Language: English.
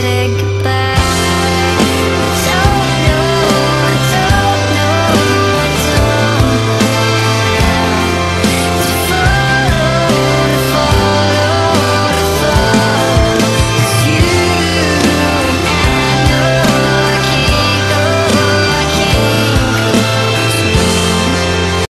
music